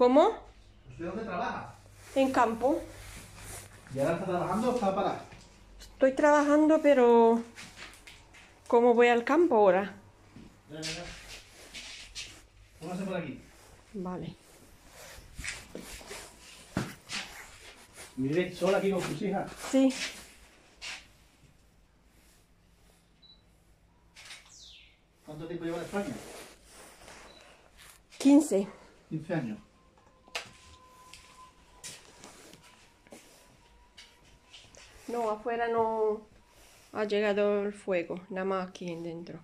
¿Cómo? ¿Usted dónde trabaja? En campo. ¿Y ahora está trabajando o está parado? Estoy trabajando, pero... ¿Cómo voy al campo ahora? Póngase por aquí. Vale. Mire, sola aquí con sus hijas. Sí. ¿Cuánto tiempo lleva en España? 15. 15 años. No, afuera no ha llegado el fuego, nada más aquí dentro.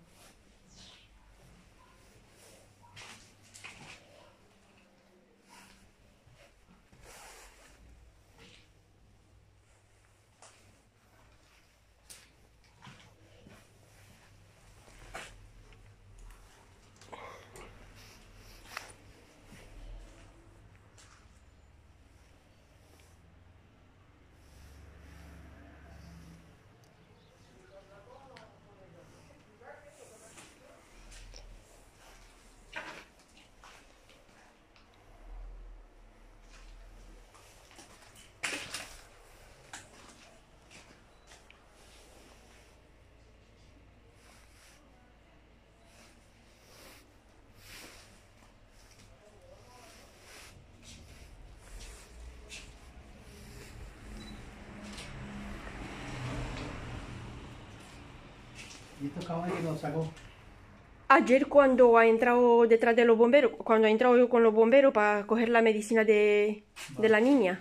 ¿Y estos cajones que nos sacó? Ayer cuando ha entrado detrás de los bomberos, cuando ha entrado yo con los bomberos para coger la medicina de, de la niña,